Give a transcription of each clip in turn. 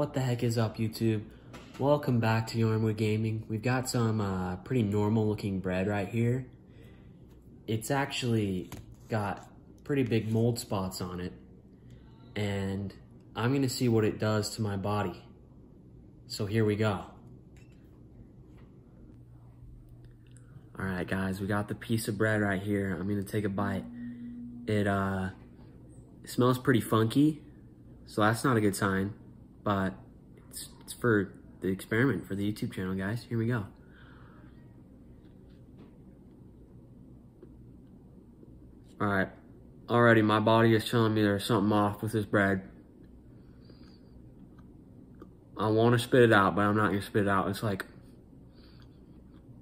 What the heck is up, YouTube? Welcome back to Yarn Boi Gaming. We've got some uh, pretty normal looking bread right here. It's actually got pretty big mold spots on it. And I'm gonna see what it does to my body. So here we go. All right, guys, we got the piece of bread right here. I'm gonna take a bite. It, uh, it smells pretty funky, so that's not a good sign, but it's, it's for the experiment for the YouTube channel, guys. Here we go. All right, already my body is telling me there's something off with this bread. I want to spit it out, but I'm not gonna spit it out. It's like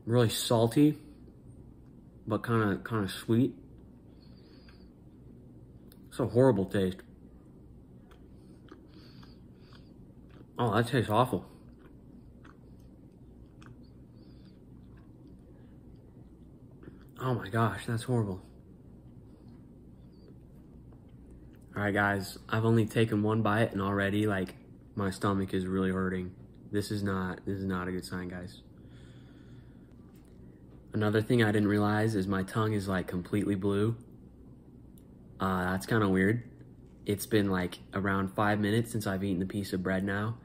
really salty, but kind of kind of sweet. It's a horrible taste. Oh, that tastes awful. Oh my gosh, that's horrible. All right, guys, I've only taken one bite and already like my stomach is really hurting. This is not, this is not a good sign, guys. Another thing I didn't realize is my tongue is like completely blue. Uh, that's kind of weird. It's been like around five minutes since I've eaten the piece of bread now.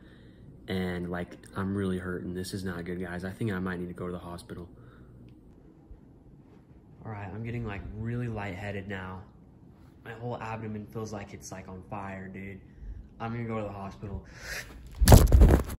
And like, I'm really hurting. This is not good, guys. I think I might need to go to the hospital. All right, I'm getting like really lightheaded now. My whole abdomen feels like it's like on fire, dude. I'm gonna go to the hospital.